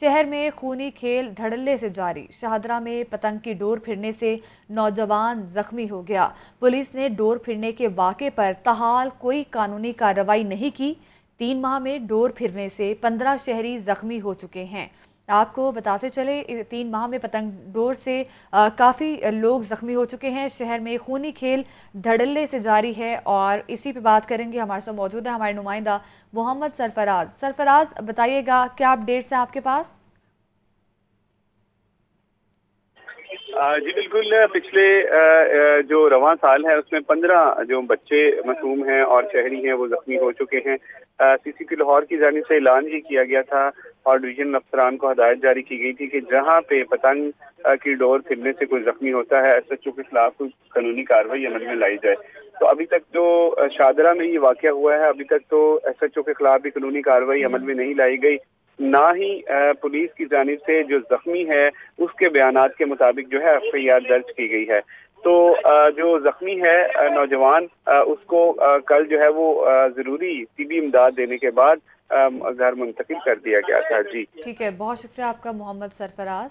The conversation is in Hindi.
शहर में खूनी खेल धड़ल्ले से जारी। शाहदरा में पतंग की डोर फिरने से नौजवान जख्मी हो गया। पुलिस ने डोर फिरने के वाक़े पर तहाल कोई कानूनी कार्रवाई नहीं की। तीन माह में डोर फिरने से पंद्रह शहरी जख्मी हो चुके हैं। आपको बताते चले तीन माह में पतंग डोर से काफ़ी लोग ज़ख्मी हो चुके हैं। शहर में खूनी खेल धड़ल्ले से जारी है और इसी पे बात करेंगे। हमारे साथ मौजूद है हमारे नुमाइंदा मोहम्मद सरफराज। सरफराज, बताइएगा, क्या अपडेट्स हैं आपके पास? जी बिल्कुल, पिछले जो रवा साल है, उसमें पंद्रह जो बच्चे मसूम हैं और शहरी हैं, वो जख्मी हो चुके हैं। सी सी लाहौर की जानी से ऐलान ही किया गया था। और डिवीज़न अफसरान को हदायत जारी की गई थी कि जहाँ पे पतंग की डोर फिरने से कोई जख्मी होता है एस एच ओ के खिलाफ कोई कानूनी कार्रवाई अमल में लाई जाए। तो अभी तक जो शादरा में ये वाक़ हुआ है। अभी तक तो एस एच ओ के खिलाफ भी कानूनी कार्रवाई अमल में नहीं लाई गई। ना ही पुलिस की जानब से जो जख्मी है, उसके बयान के मुताबिक जो है एफ़ आई आर दर्ज की गई है। तो जो जख्मी है नौजवान उसको कल जो है वो ज़रूरी तिबी इमदाद देने के बाद घर मुंतकिल कर दिया गया था। जी। ठीक है, बहुत शुक्रिया आपका, मोहम्मद सरफराज।